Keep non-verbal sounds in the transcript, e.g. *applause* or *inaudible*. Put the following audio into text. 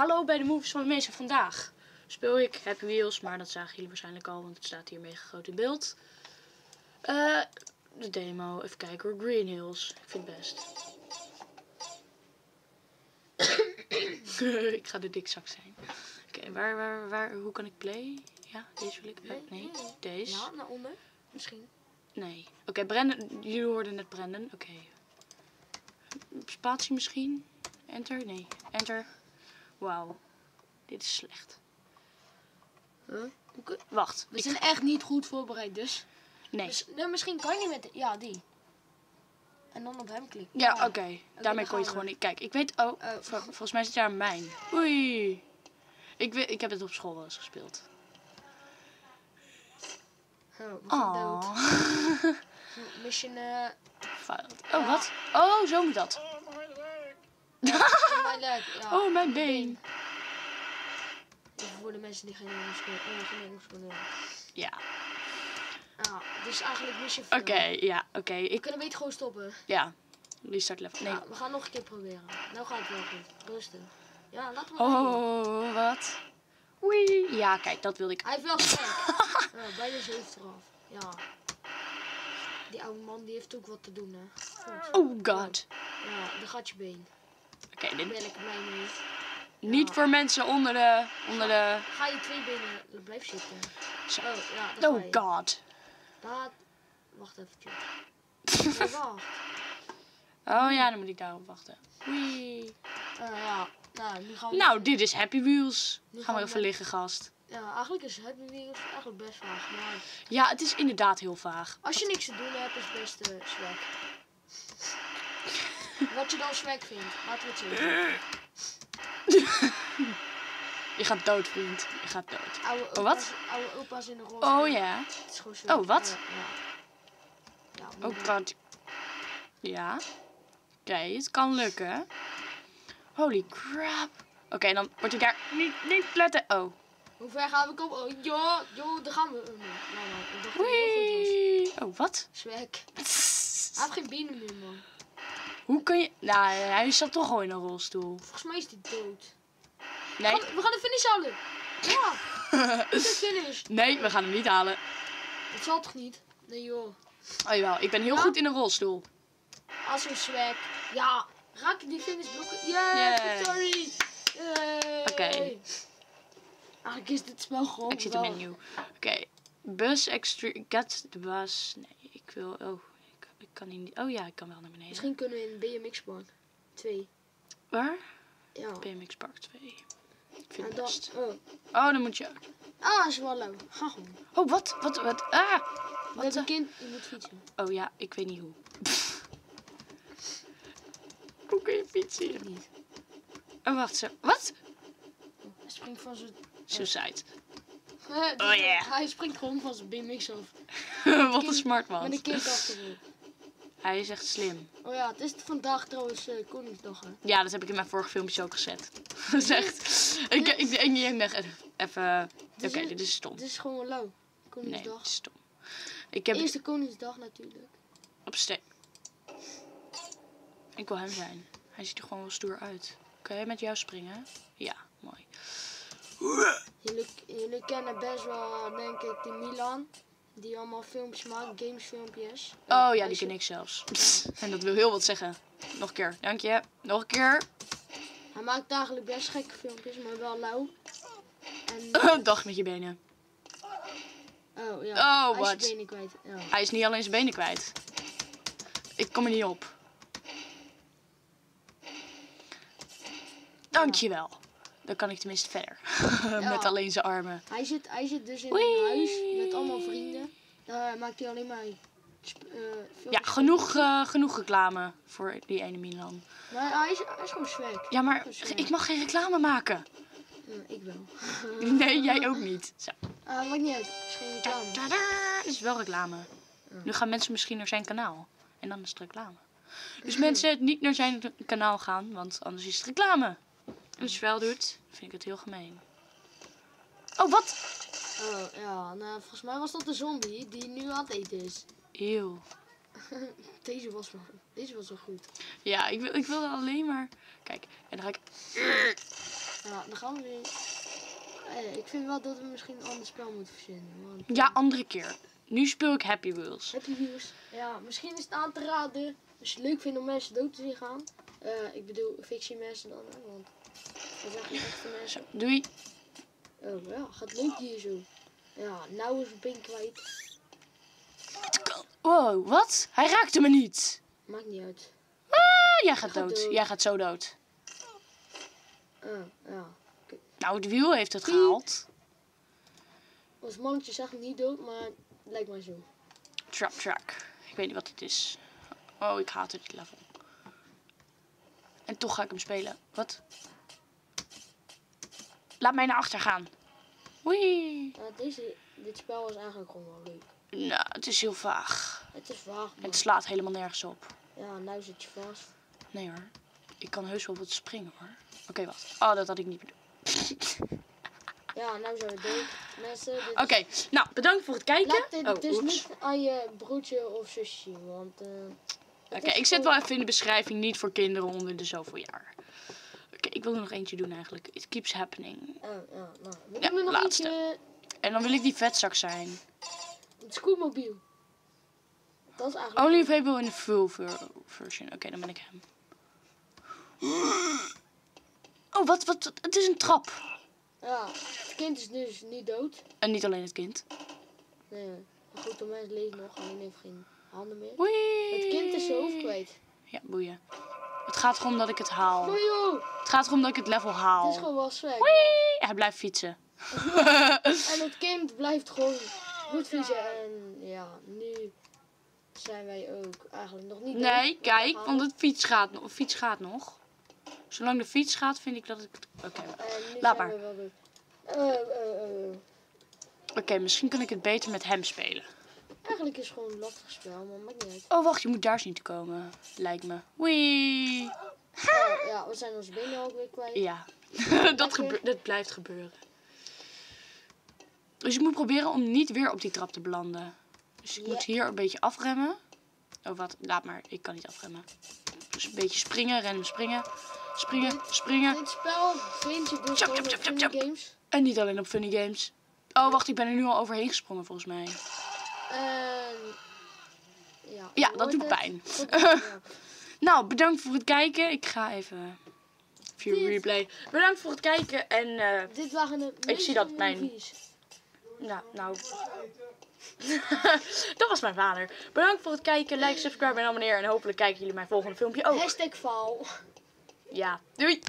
Hallo bij de Movies van de Meester. Vandaag speel ik Happy Wheels, maar dat zagen jullie waarschijnlijk al, want het staat hier mega groot in beeld. Eh, de demo, even kijken hoor, Green Hills. Ik vind het best. *coughs* ik ga de dikzak zijn. Oké, waar, waar, waar, hoe kan ik play? Ja, deze wil ik. Nee, nee, nee. deze. Ja, naar onder. Misschien. Nee. Oké, Brandon, jullie hoorden net Brandon. Oké. Spatie misschien? Enter? Nee. Enter. Wauw. Dit is slecht. Huh? Wacht. We ik- zijn echt niet goed voorbereid, dus. Nee. dus nee, misschien kan je niet met... Ja, die. En dan op hem klikken. Ja, Ah. oké. Daarmee kon je het we. gewoon niet. Kijk, ik weet. Oh, Oh. vol- volgens mij zit daar mijn. Oei. Ik, weet, ik heb het op school wel eens gespeeld. Oh, we gaan dood. *laughs* Oh. Mission... Failed. Oh, wat? Oh, zo moet dat. *laughs* Ja, Oh, mijn been. Even voor de mensen die geen Engels kunnen. Oh, geen Engels kunnen. Ja. Ja, dus eigenlijk mission Oké, fail. ja, oké. We Ik, kunnen beter gewoon stoppen. ja. Restart level. Nee. Ja, we gaan nog een keer proberen. Nou gaat het wel goed. Rustig. Ja, laten we Oh, wat? Oei. Ja, kijk, dat wilde ik. Hij heeft wel gelijk. *laughs* ja, bijna 70 eraf. Ja. Die oude man die heeft ook wat te doen, hè. Goed. Oh god. Ja, daar gaat je been. Oké, dit ben ik blij mee. niet voor mensen onder de onder de. Ga je twee benen, blijf zitten. Zo. Oh, ja, Oh god. Dat... Wacht eventjes. *laughs* Ja, wacht. Oh ja, dan moet ik daarop wachten. Oei. Eh, ja, nou, nu gaan we... Nou, dit is Happy Wheels. Nu Gaan we even liggen, gast. Ja, eigenlijk is het weer eigenlijk best vaag. Maar Ja, het is inderdaad heel vaag. als je niks te doen hebt, is het best eh swag. Wat je dan swag vindt, laten we het zo. *laughs* Je gaat dood, vriend. Je gaat dood. Oude opa's, Oh, wat? Oude opa's in de rol. Oh ja. Het is gewoon swag. Oh, wat? Ja, Oh god. Ja. Oké, het kan lukken. Holy crap. Oké, dan wordt hij daar niet, niet letten. Oh. Hoe ver gaan we komen? Oh, joh, joh, daar gaan we. Oh, nee. Ik dacht dat het heel goed Wee. Oh, wat? Swag. *laughs* Hij heeft geen benen meer, man. Hoe kun je... Nou, hij zat toch al in een rolstoel. Volgens mij is hij dood. Nee. We gaan- We gaan de finish halen. Ja, *laughs* de finish. Nee, we gaan hem niet halen. Dat zal toch niet? Nee, joh. Oh jawel, ik ben heel Ja? goed in een rolstoel. Als een swag. Ja, raak ik die finish blokken? Yeah, victory. Yay. Oké. Eigenlijk is dit spel gewoon Ik zit in wel- menu. Oké. Bus extreme... Get the bus. Nee, ik wil... Oh, ik, kan hier niet... Oh ja, ik kan wel naar beneden. Misschien kunnen we in BMX Park 2. Waar? Ja. BMX Park 2. Ik vind En het best. oh. Oh, dan moet je... Ah, Swallow. Ga gewoon. Oh, wat? Wat? Wat? Ah! Wat? een eh? kind, je moet fietsen. Oh ja, ik weet niet hoe. *laughs* hoe kun je fietsen? Niet. Oh, wacht zo. Wat? Hij springt van zijn... Suicide. oh yeah. Hij springt gewoon van zijn BMX af. *laughs* Wat een smart Met man. een kind achterop. Hij is echt slim. Oh ja, het is vandaag trouwens eh Koningsdag, hè. Ja, dat heb ik in mijn vorige filmpjes ook gezet. *laughs* dat is echt... Ik, ik, ik, ik, ik dacht even... Oké, Dit is- dit is stom. Het is gewoon lauw. Nee, Koningsdag. dit is stom. Ik heb Eerste Koningsdag natuurlijk. op ste... Ik wil hem zijn. Hij ziet er gewoon wel stoer uit. Kan jij met jou springen? Ja, mooi. Jullie, jullie kennen best wel, denk ik, die Milan. Die allemaal filmpjes maakt, gamesfilmpjes. Oh ja, die ken ik zelfs. *laughs* En dat wil heel wat zeggen. Nog een keer, dank je. Nog een keer. Hij maakt eigenlijk best gekke filmpjes, maar wel lauw. En, *laughs* Dag met je benen. oh ja, Oh, hij is benen kwijt. Ja. Hij is niet alleen zijn benen kwijt. Ik kom er niet op. Dankjewel. Dan kan ik tenminste verder. *laughs* Met alleen zijn armen. Hij, zit, hij zit dus in Wee. een huis met allemaal vrienden. Daar maakt hij alleen maar eh. Ja, genoeg, eh, genoeg reclame voor die ene Milan. Maar hij is, hij is gewoon swag. Ja, maar ik mag geen reclame maken. Ik wel. *laughs* Nee, jij ook niet. Zo. Ah, maakt niet uit. Het is geen reclame. Is wel reclame. Nu gaan mensen misschien naar zijn kanaal. En dan is het reclame. Dus mensen niet naar zijn kanaal gaan, want anders is het reclame. En als je wel doet, vind ik het heel gemeen. Oh, wat? Oh ja, nou volgens mij was dat de zombie die nu aan het eten is. Eeuw. *laughs* Deze was wel, deze was wel goed. Ja, ik, wil, ik wilde alleen maar... Kijk, en dan ga ik... Ja, dan gaan we weer. Eh, ik vind wel dat we misschien een ander spel moeten verzinnen. Want Ja, andere keer. Nu speel ik Happy Wheels. Happy Wheels. Ja, misschien is het aan te raden. Als je het leuk vindt om mensen dood te zien gaan. Eh, ik bedoel fictie mensen dan. Hè, want dat zijn geen echte mensen. Zo, doei. Oh ja, gaat leuk hier zo. Ja, nou is mijn pink kwijt. Wow, wat? Hij raakte me niet. Maakt niet uit. Ah, jij gaat Gaat dood. dood. Jij gaat zo dood. Ah, ja. Nou, het wiel heeft het gehaald. Ons mannetje zag hem niet dood, maar het lijkt maar zo. Trap track. Ik weet niet wat dit is. Oh, ik haat dit level. En toch ga ik hem spelen. Wat? Laat mij naar achter gaan. Oei. Ja, deze, dit spel is eigenlijk gewoon wel leuk. Nou, het is heel vaag. Het is vaag, het slaat helemaal nergens op. ja, nou zit je vast. Nee hoor. Ik kan heus wel wat springen hoor. Oké, wacht. Oh, dat had ik niet bedoeld. *laughs* Ja, nou zijn we dood. Mensen, dit Oké, nou, bedankt voor het kijken. Laat dit oh, dus oeps. niet aan je broertje of zusje zien, want... eh, Oké, ik zet wel even in de beschrijving. Niet voor kinderen onder de zoveel jaar. Oké, ik wil er nog eentje doen eigenlijk. It keeps happening. Oh, ja, nou, Ja, nog laatste. eentje. En dan wil ik die vetzak zijn. Het scootmobiel. Dat is eigenlijk... Only available in the full ver- version. Oké, dan ben ik hem. Oh, wat, wat? Het is een trap. Ja, het kind is dus niet dood. En niet alleen het kind. Nee, maar goed, de mens leeft nog, alleen heeft geen handen meer. Wee. Het kind is zijn hoofd kwijt. Ja, boeien. Het gaat erom dat ik het haal. Het gaat erom dat ik het level het is haal. gewoon wel. Wee. Hij blijft fietsen. En het kind blijft gewoon goed fietsen. En ja, nu zijn wij ook eigenlijk nog niet. Nee, kijk, want het fiets gaat, nog- fiets gaat nog. Zolang de fiets gaat, vind ik dat ik het... Oké, Laat maar. Eh, eh, eh. Oké, misschien kan ik het beter met hem spelen. Eigenlijk is het gewoon een lastig spel, maar maakt niet uit. Oh, wacht, je moet daar zien te komen. Lijkt me. Wee. Oh, ja, we zijn onze benen ook weer kwijt. Ja, *laughs* dat, dat blijft gebeuren. Dus ik moet proberen om niet weer op die trap te belanden. Dus ik moet hier een beetje afremmen. Oh, wat? Laat maar. Ik kan niet afremmen. Dus een beetje springen, rennen, springen. Springen, springen. Dit spel vind je dus jump, jump. Games. En niet alleen op Funny Games. Oh, wacht, ik ben er nu al overheen gesprongen volgens mij. En... Ja, Ja, dat doet het? pijn. *laughs* Nou, bedankt voor het kijken. Ik ga even... View replay. Bedankt voor het kijken en... eh, Dit waren de meeste zie dat mijn- movies. Ja, nou. *laughs* dat was mijn vader. Bedankt voor het kijken. Like, subscribe en abonneer. En hopelijk kijken jullie mijn volgende filmpje ook. Hashtag faal. Ja, doei!